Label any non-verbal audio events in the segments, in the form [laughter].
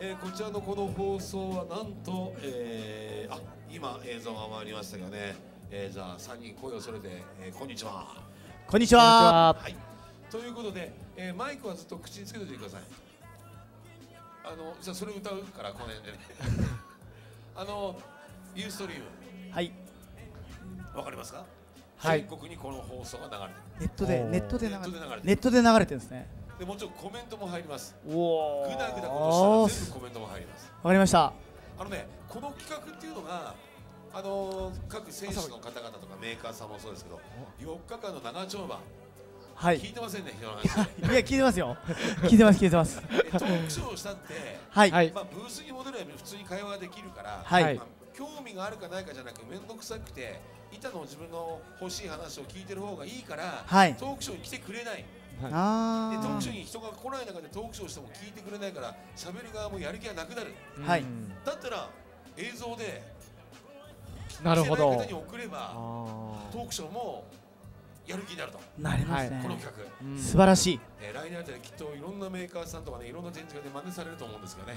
えーこちらのこの放送はなんと、えーあ今映像が回りましたけどね、えーじゃあ3人声をそれて、えーこんにちは。こんにちは。はい、ということで、えーマイクはずっと口につけておいてください。あのじゃあそれ歌うからこの辺でね。[laughs] あのユーストリームはい。わかりますか？はい全国にこの放送が流れてネットでおーネットで流ネットで流れてるれネットで流れてるんですね。る。でもちろんコメントも入ります。おおぐだぐだことしたら全部コメントも入ります。わかりました。あのね、この企画っていうのが、あのー各選手の方々とかメーカーさんもそうですけど、4日間の長丁場、はい。い聞いてませんね、人の話。や聞いてますよ。聞いてます聞いてます。えトークショーをしたって、はい。はいまあ、ブースに戻れば普通に会話ができるから、はいはいまあ興味があるかないかじゃなく、面倒くさくて、板の自分の欲しい話を聞いてる方がいいから、はいトークショーに来てくれない。であトー。クショーに人が来ない中でトークショーしても聞いてくれないから、喋る側もやる気がなくなる。はい。うんだったら、映像で、なるほど。来てない方に送れば、あトークショーもやる気になると、あ。なりますね。この。企画、ーうん。素晴らしい。えー来年あたりきっといろんなメーカーさんとかねいろんな展示会で真似されると思うんですけどね、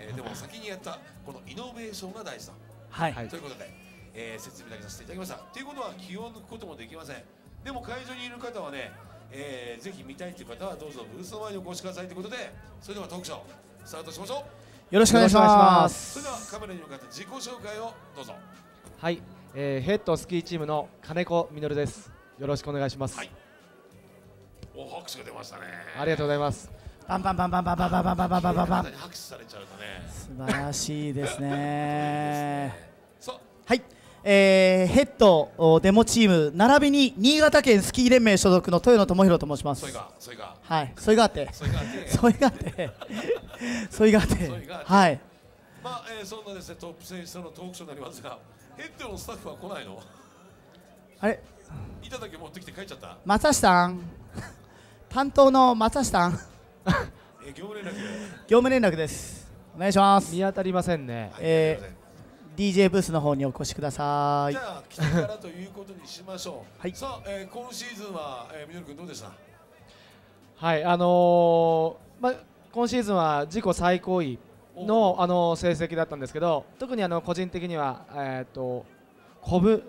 えーでも先にやったこのイノベーションが大事だ、はい。はい。ということで、えー説明だけさせていただきました。ということは気を抜くこともできません。でも会場にいる方はね、えーぜひ見たいという方はどうぞブースの前にお越しくださいということでそれではトークショースタートしましょうよろしくお願いしま。ますそれではカメラに向かって自己紹介をどうぞはい、えーヘッドスキーチームの金子実です。よろしくお願いします。はいお拍手が出ましたねありがとうございます。バンバンバンバンバンバンバンバンバンバンバン拍手されちゃうとね素晴らしいですね。えー、ヘッドおデモチーム並びに新潟県スキー連盟所属の豊野智弘と申します。それ。がそれが。はい。それがあって。それがあって。それ [laughs] があって。はい。まあ、えー、そんなですねトップ選手とのトークショーになりますがヘッドのスタッフは来ないの？あれ？板だけ持ってきて帰っちゃった、松橋さん。担当の松橋さん。えー、業務連絡。業務連絡です。お願いします。見当たりませんね。はいえー DJ ブースの方にお越しください。じゃあ来てからということにしましょう、はい。さあ、えー、今シーズンは、えー、みのり君どうでした？はい、あのーまあ今シーズンは自己最高位のあの成績だったんですけど、特にあの個人的にはえっ、とコブ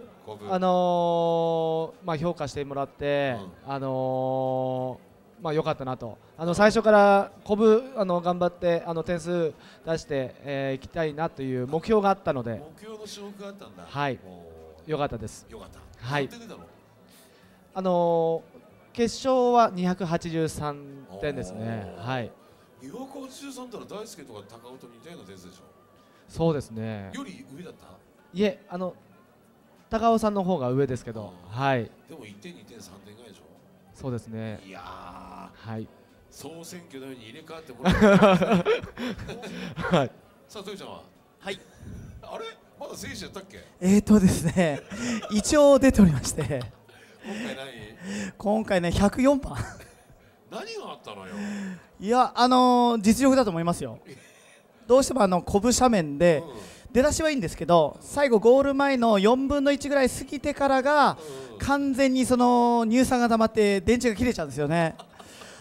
あのーまあ評価してもらって、あのーまあ良かったなと。あの最初からコブあの頑張ってあの点数出して、えー、いきたいなという目標があったので、目標の種目があったんだ。はい。良かったです。よかった。はい。あのー決勝は283点ですね。はい。283ったら大輔とか高尾と似たような点数でしそうですね。ょ。より上だった？いえ、あの高尾さんの方が上ですけど、はい、でも1点2点3点ぐらいでしょ？そうですね。いやー。はい。総選挙のように入れ替わってもらう。[laughs] はい。さあ豊ちゃんは？はい。あれ？まだ選手やったっけ？えーとですね [laughs] 一応出ておりまして。今回今回ね104番何何があったのよ？いやあのー実力だと思いますよ。どうしてもあのコブ斜面で出だしはいいんですけど最後ゴール前の4分の1ぐらい過ぎてからがうんうん完全にその乳酸が溜まって電池が切れちゃうんですよね。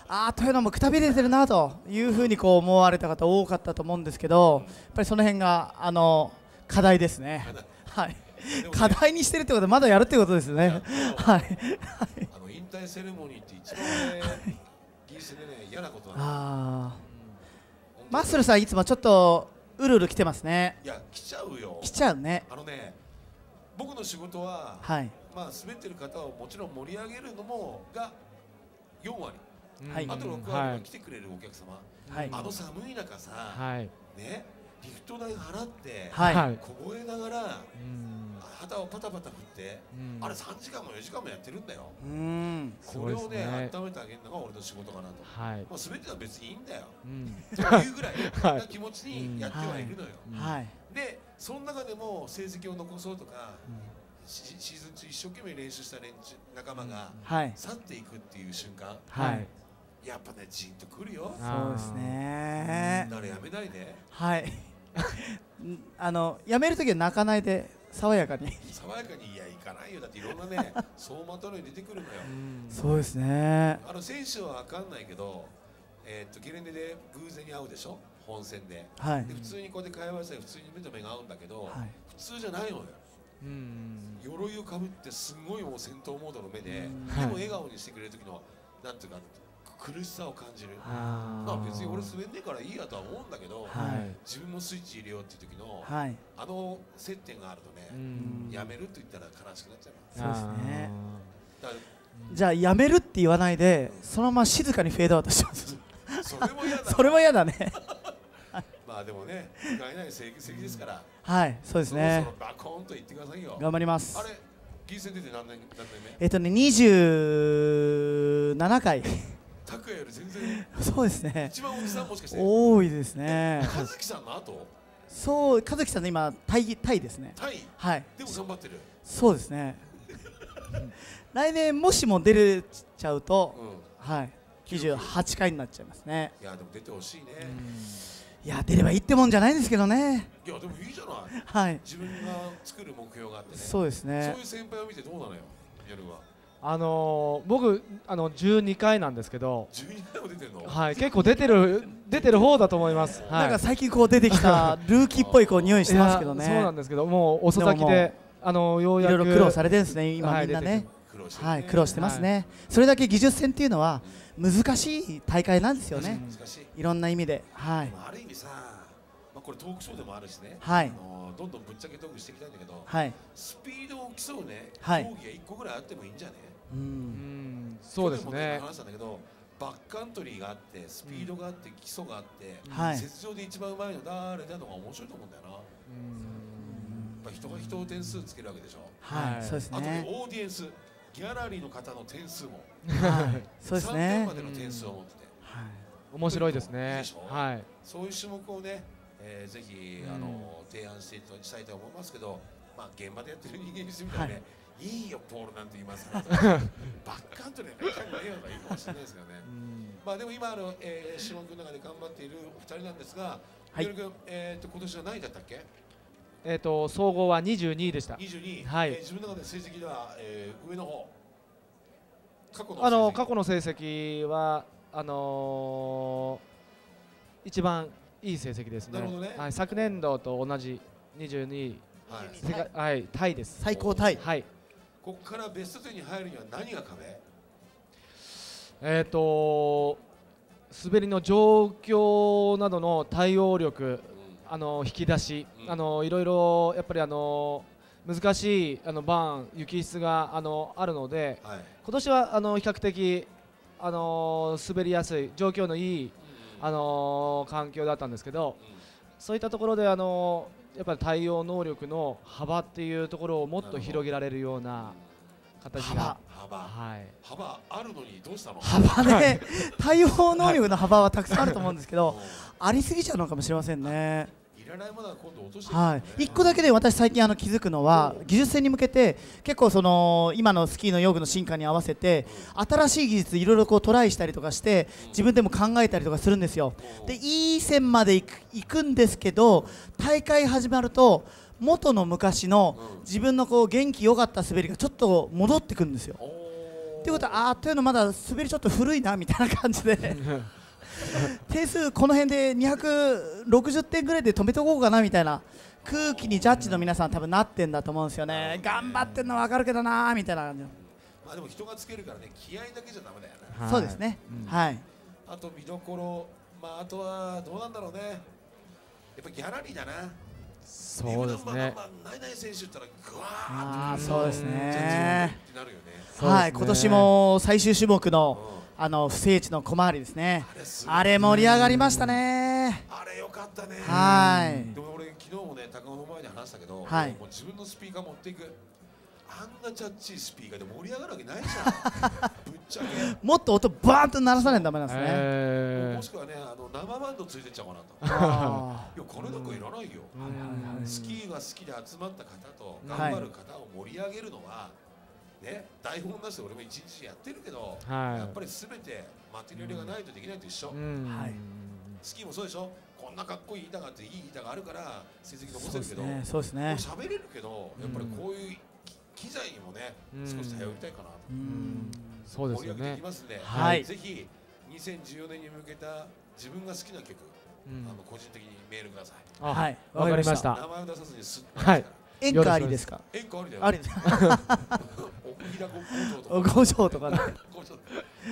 ああというのもくたびれてるなというふうにこう思われた方多かったと思うんですけどやっぱりその辺があの課題ですね。[laughs] はいね課題にしてるってことはまだやるってことですね。[laughs] はい。あの引退セレモニーって一番ねギリスでね嫌なことなのああ本当にマッスルさんいつもちょっとうるうる来てますね。いや来ちゃうよ来ちゃうね。あのね僕の仕事ははいまあ滑ってる方をもちろん盛り上げるのもが4割はいあと6割ははい来てくれるお客様、はいあの寒い中さ、はい。ねリフト代払って、はい。はい。凍えながらうん旗をパタパタ振って、うんあれ3時間も4時間もやってるんだよ、うーん。これをねね温めてあげるのが俺の仕事かなと、はい。まあ、全ては別にいいんだようん。というぐらい [laughs] な気持ちにやってはいるのよ、うんはい。でその中でも成績を残そうとか、シシーズン中一生懸命練習した連中仲間がはい。去っていくっていう瞬間はい。やっぱねじんとくるよそうですね。だからやめないではい。ん [laughs] あの辞めるときは泣かないで爽やかに。爽やかにいやいかないよ。だっていろんなね [laughs] 走馬灯のに出てくるのよ。うん。そうですね。あの選手は分かんないけどえーっとゲレンデで偶然に会うでしょ？本戦で。はい。で普通にこうやって会話して普通に目と目が合うんだけど、はい。普通じゃないのよ。うん。鎧をかぶってすごいもう戦闘モードの目で、うん。でも笑顔にしてくれる時のなんていうか苦しさを感じる、あまあ別に俺滑んねえからいいやとは思うんだけど、はい。自分もスイッチ入れようっていう時の、はい。あの接点があるとね、うん。やめると言ったら悲しくなっちゃうなそうですね。じゃあやめるって言わないでそのまま静かにフェードアウトします。らそれも嫌だ [laughs] それも嫌だね。[laughs] まあでもね不甲斐ない成績ですから、はいそうですね。バコーンと言ってくださいよ。頑張ります。あれ銀戦出て何年何年目？えっとね27回拓也より全然そうですね。一番おじさんもしかして多いですね。和樹さんの後？そう和樹さんの今タイタイですね。タイ？はい。でも頑張ってる。そうですね。[laughs] 来年もしも出れちゃうとうん。はい。98回になっちゃいますね。いやでも出てほしいね、いや出ればいいってもんじゃないんですけどね。いやでもいいじゃない。はい。自分が作る目標があってね。そうですそうねいう先輩を見てどうなのよ夜はあのー僕あの12回なんですけど。12回も出てんの？はい結構出てる出てる方だと思います。はい。なんか最近こう出てきたルーキーっぽいこう匂いしてますけどいやそうなんねですけどもう遅咲きであのよういやくろいろ苦労されてるんですね今はいみんなね。苦労してるね。はい苦労してますね。それだけ技術戦っていうのは難しい大会なんですよね。難しい。いろんな意味で。はい。でもある意味さ、まあ、これトークショーでもあるしね、はい。あのどんどんぶっちゃけトークしていきたいんだけど、はい。スピードを競うね、はい。競技が1個ぐらいあってもいいんじゃね？ううん。んそうですね。話したんだけどバックカントリーがあってスピードがあって基礎があって、はい。雪上で一番うまいの誰だのが面白いと思うんだよな。やっぱ人が人を点数つけるわけでしょ。はい、はい。そうですあと。オーディエンスギャラリーの方の点数も。はい、そうです3ね点ま。での点数を持ってて。はい。面白いですいいねはい。そういう種目をね、えーぜひ、うん。あの提案していただきたいと思いますけど、まあ、現場でやってる人間にしてみたらね、い、いよポールなんて言いますか。ら [laughs] バックカントリーなんかやった方がいいかもしれないですけどね。うん。まあでも今あの、えー、種目の中で頑張っているお二人なんですがはい。君、えー、と今年は何位だったっけ？えっと総合は22位でした。22位、はい。えー自分の中で成績では、えー、上の方。過去のあの過去の成績はあのー一番いい成績ですね。なるほどね。はい、昨年度と同じ22位はい、世界はいタイです。最高タイ。はい。ここからベスト10に入るには何が壁？えっ、と滑りの状況などの対応力うん。あの引き出し、うん。あのいろいろやっぱりあの難しいあのバーン雪質があのあるのではい。今年はあの比較的あの滑りやすい状況のいいあの環境だったんですけどそういったところであのやっぱり対応能力の幅っていうところをもっと広げられるような形が幅。はい。幅あるのにどうしたの？幅ね、[laughs] 対応能力の幅はたくさんあると思うんですけど、うありすぎちゃうのかもしれませんね。んいらないものは今度落としてくるんだはねい、一個だけで私最近あの気づくのは技術戦に向けて結構その今のスキーの用具の進化に合わせて新しい技術いろいろこうトライしたりとかして自分でも考えたりとかするんですよ。でいい線まで行く行くんですけど大会始まると元の昔のうん自分のこう元気良かった滑りがちょっと戻ってくるんですよ。っていうことはあーというのまだ滑りちょっと古いなみたいな感じで [laughs] 点数この辺で260点ぐらいで止めとこうかなみたいな空気にジャッジの皆さん多分なってんだと思うんですよね。頑張ってんの分かるけどなーみたいな感じ。のまあでも人がつけるからね気合だけじゃダメだよね。はい。そうですね。うん。はい。あと見どころまああとはどうなんだろうね。やっぱギャラリーだな。そうですね。まあまあまあ何々選手ったらグワーッとあーそうですね。ってなるよねそうですね。はい。今年も最終種目のうんあの不整地の小回りですね。あれ盛り上がりましたね。あれよかったね。はい。でも俺昨日もね高尾の前で話したけど、はい。もう自分のスピーカー持っていく。あんなチャッチースピーカーで盛り上がるわけないじゃん。[laughs] ぶっちゃけ。もっと音バーンと鳴らさないとダメなんですね。えもしくはねあの生バンドついてっちゃおうかなと。[laughs] あいやこれなんかいらないよ、ーうん。スキーが好きで集まった方とはい頑張る方を盛り上げるのは、ね、台本なしで俺も一日やってるけど、はい。やっぱり全てマテリアルがないとできないと一緒、うん。はい。スキーもそうでしょ？こんなかっこいい板があっていい板があるから成績ー残せるけど、そうですね。そうですもうね喋れるけどやっぱりこういう機材にもね、うん。少し頼りたいかなと。うん。そうですよね。盛り上げていきますんで、はい。ぜひ2014年に向けた自分が好きな曲うん。あの個人的にメールください。あはい。わかりました。名前を出さずにすはい演歌ありですか？演歌ありだよ。ありです。奥平工場とか。工場とかね。工場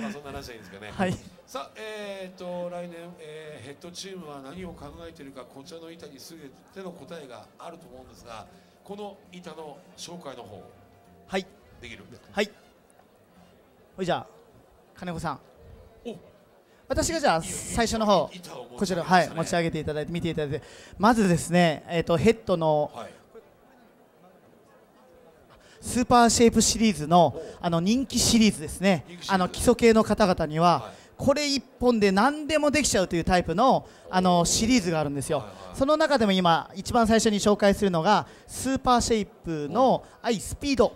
まあそんな話はいいんですけどね。はい。さあえっ、と来年、えーヘッドチームは何を考えているかこちらの板にすべての答えがあると思うんですがこの板の紹介の方はい。できるはい。ほいじゃあ金子さん。お。私がじゃあ最初の方こちらはい持ち上げていただいて見ていただいて。まずですねえっとヘッドのはいスーパーシェイプシリーズのあの人気シリーズですね。あの基礎系の方々にははい。これ一本で何でもできちゃうというタイプのあのシリーズがあるんですよ。その中でも今一番最初に紹介するのがスーパーシェイプのアイスピード。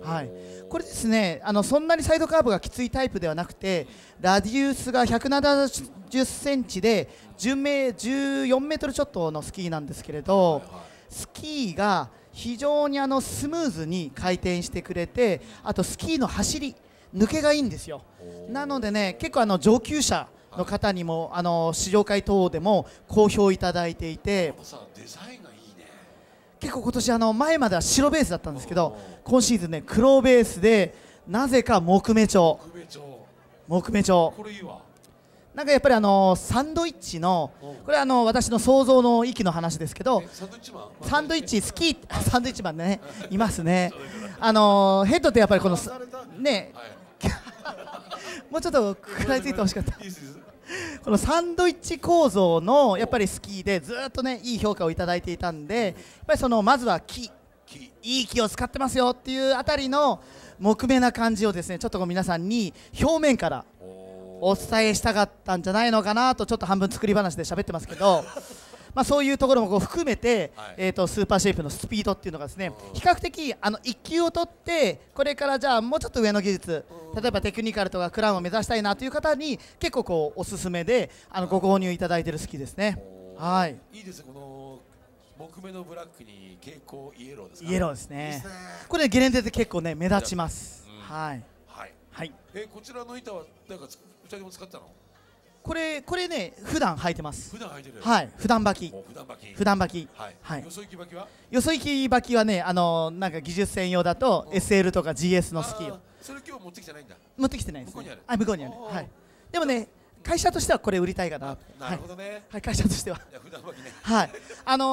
はい。これですねあのそんなにサイドカーブがきついタイプではなくてラディウスが170センチで10メ14メートルちょっとのスキーなんですけれど、スキーが非常にあのスムーズに回転してくれてあとスキーの走り抜けがいいんですよ。なのでね結構あの上級者の方にもあの試乗会等でも好評いただいていて結構今年あの前までは白ベースだったんですけど今シーズンね黒ベースでなぜか木目調。木目調。木目調。これいいわなんかやっぱりあのサンドイッチのこれあの私の想像の域の話ですけどえサンドイッチマン？サンドイッチスキーあサンドイッチマンねい。ますね。[laughs] あのヘッドってやっぱりこのねはい。[laughs] もうちょっと食らいついてほしかった。このサンドイッチ構造のやっぱりスキーでずっとねいい評価をいただいていたんでやっぱりそのまずは木。木。いい木を使ってますよっていうあたりの木目な感じをですねちょっとこう皆さんに表面からおお伝えしたかったんじゃないのかなとちょっと半分作り話で喋ってますけど [laughs] まあそういうところもこう含めて、はい。えー、とスーパーシェイプのスピードっていうのがですねうん。比較的あの1級を取ってこれからじゃあもうちょっと上の技術例えばテクニカルとかクラウンを目指したいなという方に結構こうおすすめであのご購入いただいてる好きですね。おはい。いいですねこの木目のブラックに蛍光イエローですかイエローですいいねですね。これゲレンデで結構ね目立ちます、うん。はい。はい。はい。えこちらの板はなんかつ二人とも使ったの？これこれね普段履いてます。普段履いてるはい普段履き。普段履き。普段履き。はい。はい。よそ行き履きは？よそ行き履きはねあのなんか技術専用だとうん。SL とか GS のスキーを。あそれ今日持ってきてないんだ。持ってきてないです向こうにある。ねあ向こうにある。はい。でもね会社としてはこれ売りたいかなあなるほどね。はい。会社としては。いや普段履きね。はい。あの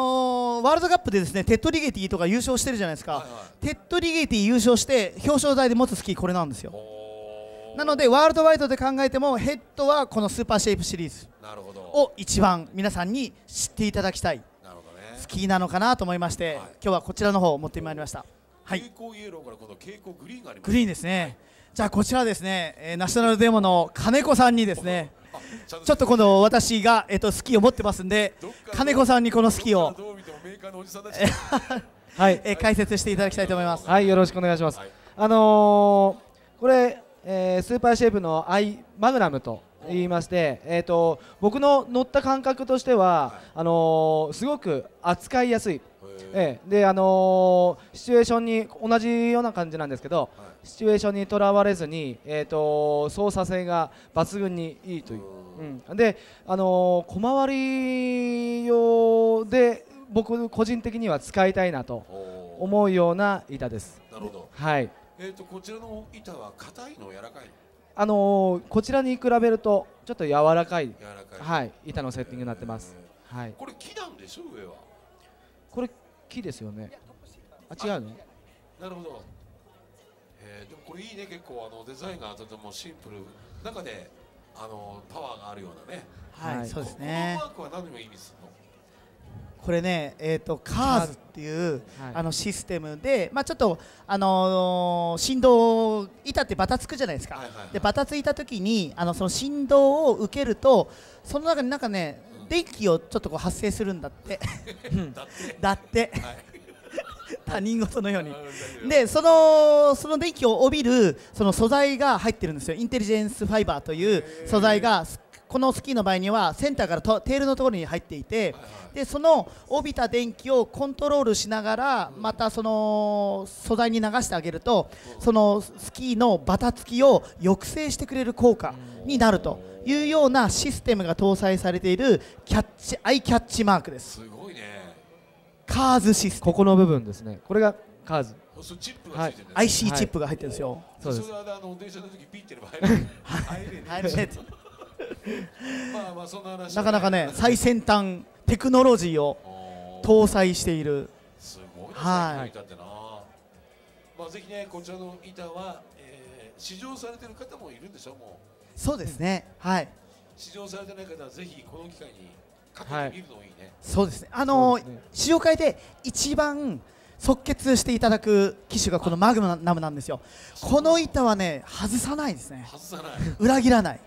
ーワールドカップでですねテッドリゲティとか優勝してるじゃないですか。はいはテッドリゲティ優勝して表彰台で持つスキーこれなんですよなのでワールドワイドで考えてもヘッドはこのスーパーシェイプシリーズを一番皆さんに知っていただきたい。なるほどね。スキーなのかなと思いまして、はい。今日はこちらの方を持ってまいりました。はい。蛍光イエローからこの蛍光グリーンがあります。グリーンですね。じゃあこちらですね、えーナショナルデモの金子さんにですねあちょっと今度私が、えっとスキーを持ってますんで金子さんにこのスキーを、[laughs] はい、えー解説していただきたいと思います。はい、よろしくお願いします。はい。あのーこれ、えースーパーシェイプのアイマグナムと言いまして、えー、と僕の乗った感覚としては、はい。あのーすごく扱いやすい、ええ。であのーシチュエーションに同じような感じなんですけどはい。シチュエーションにとらわれずに、えー、と操作性が抜群にいいという、うん。うん、で、あのー小回り用で僕個人的には使いたいなと思うような板です。なるほど。はいえっとこちらの板は硬いの柔らかいあのーこちらに比べるとちょっと柔らかい、柔らかい。はい、板のセッティングになってます。はい、これ木なんでしょ上は？これ木ですよね。あ違うの？なるほど。えーでもこれいいね結構あのデザインがとてもシンプル。中であのパワーがあるようなね。はい、はい。そうですね。このマークは何を意味するの？これね、えー、とカーズっていう、はい。あのシステムで、まあ、ちょっと、あのー振動板ってバタつくじゃないですか、はいはいはい。でバタついた時にあのその振動を受けるとその中になんかねうん電気をちょっとこう発生するんだって。だって。だって。はい。他人事のように。でそのその電気を帯びるその素材が入ってるんですよ。インテリジェンスファイバー。という素材がすこのスキーの場合にはセンターからとテールのところに入っていてはいはい。でその帯びた電気をコントロールしながらまたその素材に流してあげるとそのスキーのバタつきを抑制してくれる効果になるというようなシステムが搭載されているキャッチアイキャッチマークです。すごいね。カーズシステム。ここの部分ですね。これがカーズ。チップがついてるんだよ。ね IC チップが入ってるんですよ、そうです。れはあの電車の時ピッてやれば入れる。[laughs] 入れる入れるまあまあそんな話なかなかね最先端テクノロジーを [laughs] 搭載している。すごいねはい。最近の板ってな。まあぜひねこちらの板は、えー試乗されてる方もいるんでしょもう。そうですね。はい。試乗されてない方はぜひこの機会に買ってみるのもいいね、そうですね。あのそうですね。試乗会で一番即決していただく機種がこのマグナムなんですよ。この板はね外さないですね。外さない。裏切らない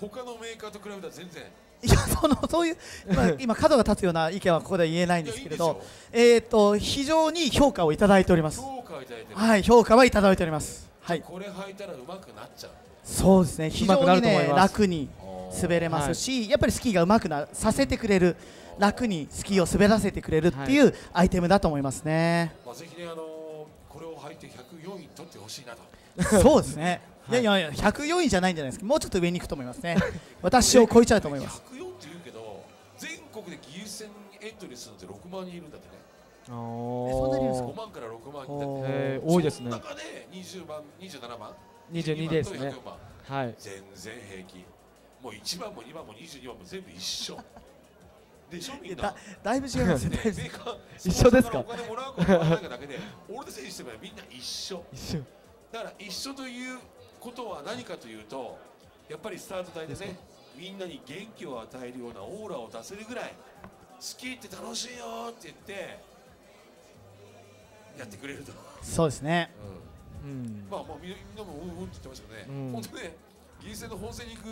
他のメーカーと比べたら全然。いやそのそういう今 [laughs] 今角が立つような意見はここでは言えないんですけれどえっ、と非常に評価をいただいております評価をいただいてる、はい評価はいただいておりますはいこれ履いたらうまくなっちゃうそうですね非常にね楽に滑れますし、やっぱりスキーが上手くなさせてくれる楽にスキーを滑らせてくれるっていうアイテムだと思いますね、まあ、ぜひね、あのーこれを履いて104位取ってほしいなと。そうですね、い、やいやいや104位じゃないんじゃないですかもうちょっと上に行くと思いますね。[laughs] 私を超えちゃうと思います。104って言うけど全国で技術戦にエントリーするのって6万人いるんだってね。そんなにいるんですか？5万から6万人おだってえー多いですね。その中で20番27番22ですね22番と104番はい。全然平気。もう1番も2番も22番も全部一緒でしょみんな。だだいぶ違いますね。一緒ですか？お金もらうかもらわないかだけで俺たちにしてもみんな一緒。一緒。だから一緒ということは何かというとやっぱりスタート台でねみんなに元気を与えるようなオーラを出せるぐらいスキーって楽しいよって言ってやってくれると、そうですね。うん。まあまあみんなもうんうんって言ってましたけどね、うん。本当ね技術戦の本戦に行く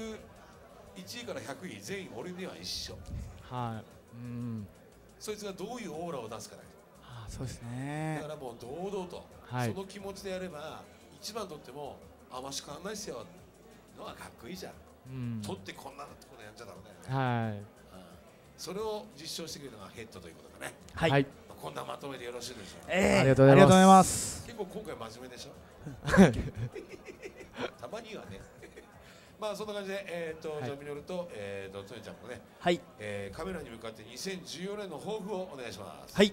1位から100位全員俺には一緒はい。うん。そいつがどういうオーラを出すかねあそうですだねからもう堂々と、はい。その気持ちでやれば一番取ってもあまし変わんないっすよのはかっこいいじゃん。うん。取ってこんなところやっちゃだよね、はい。うん。それを実証してくれるのがヘッドということだね。はい、こんなまとめでよろしいでしょうかえー。ありがとうございますありがとうございます。結構今回真面目でしょ？[laughs] たまにはねまあそんな感じで、えーとはい。じゃあみのると,、えー、とトヨちゃんもね、はい。えーカメラに向かって2014年の抱負をお願いします。はい。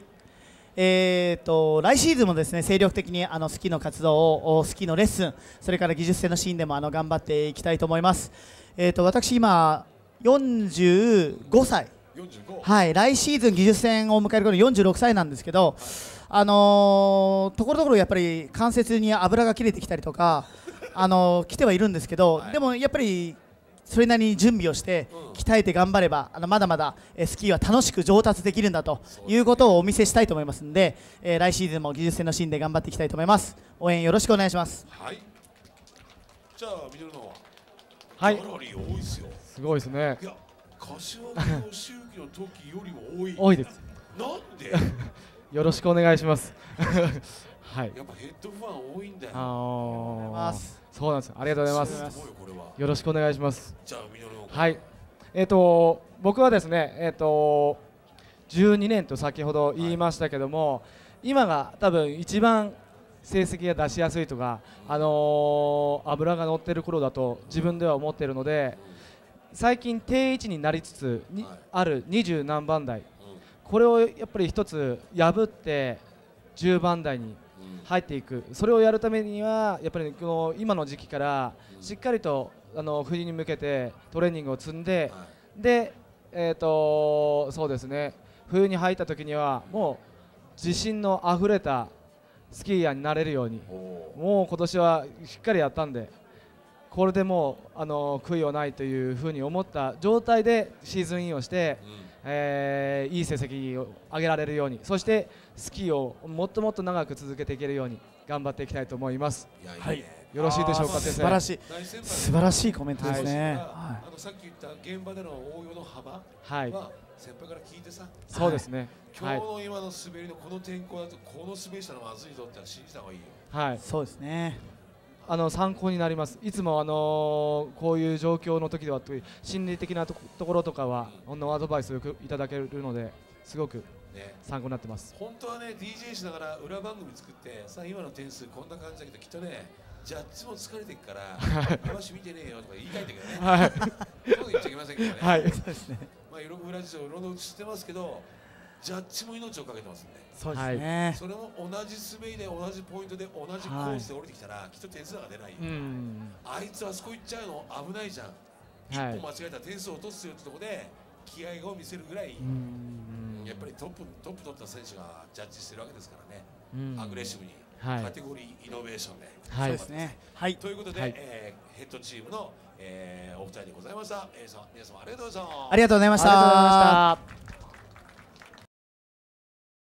えー、と来シーズンもですね精力的にあのスキーの活動をおスキーのレッスンそれから技術性のシーンでもあの頑張っていきたいと思います、えー、と私今45歳。45、はい。来シーズン技術戦を迎える頃46歳なんですけどあのーところどころやっぱり関節に油が切れてきたりとかあのー来てはいるんですけど、はい。でもやっぱりそれなりに準備をしてうん。鍛えて頑張ればあのまだまだえースキーは楽しく上達できるんだということをお見せしたいと思いますので、えー来シーズンも技術戦のシーンで頑張っていきたいと思います。応援よろしくお願いします。はい。じゃあみのるの方は？はい。ギャラリー多いっすよ。すごいですね。いや柏木の周期の時よりも多い。多いです。なんで？[laughs] よろしくお願いします。[laughs] はい。やっぱヘッドファン多いんだよ。あー。ますそうなんですありがとうございます。よろしくお願いします。はい。えっ、と僕はですねえっ、と12年と先ほど言いましたけども、今が多分一番成績が出しやすいとか、あのー油が乗ってる頃だと自分では思っているので最近定位置になりつつに、はい。ある20何番台。うん。これをやっぱり一つ破って10番台にうん入っていく。それをやるためにはやっぱりこの今の時期からしっかりとあの冬に向けてトレーニングを積んではい。で、えー、とそうですね。冬に入った時にはもう自信のあふれたスキーヤーになれるようにもう今年はしっかりやったんでこれでもうあの悔いはないというふうに思った状態でシーズンインをして、うんえーいい成績を上げられるようにそしてスキーをもっともっと長く続けていけるように頑張っていきたいと思います。いやい。いねはい。よろしいでしょうか先生。素晴らしい。素晴らしいコメントですね、あのさっき言った現場での応用の幅はい。は先輩から聞いてさそうですね。今はい。日の今の滑りのこの天候だとこの滑りしたらまずいぞって信じた方がいいよ。はいい、そうですねあの参考になります。いつもあのこういう状況の時では特に心理的なところとかはあのアドバイスをよくいただけるのですごくね。参考になってます。本当はね DJ しながら裏番組作ってさあ今の点数こんな感じだけどきっとねジャッジも疲れてるから [laughs] 話見てねえよとか言いたいんだけどね。はい。そう言っちゃいけませんけどね、はい。そうですね。まあ裏事情いろんな知ってますけどジャッジも命をかけてますんで。そうですね、それも同じ滑りで同じポイントで同じコースで降りてきたら、きっと点数が出ないよ、うんあいつあそこ行っちゃうの危ないじゃん、はい。一歩間違えたら点数を落とすよってとこで気合を見せるぐらい、うんやっぱりトップトップ取った選手がジャッジしてるわけですからね、うん。アグレッシブに、はい。カテゴリーイノベーションで。はい。そうですねはい。ということで、はい。えーヘッドチームの、えーお二人でございました、えーさ皆様ありがとうございました。ありがとうございましありがとうございまたした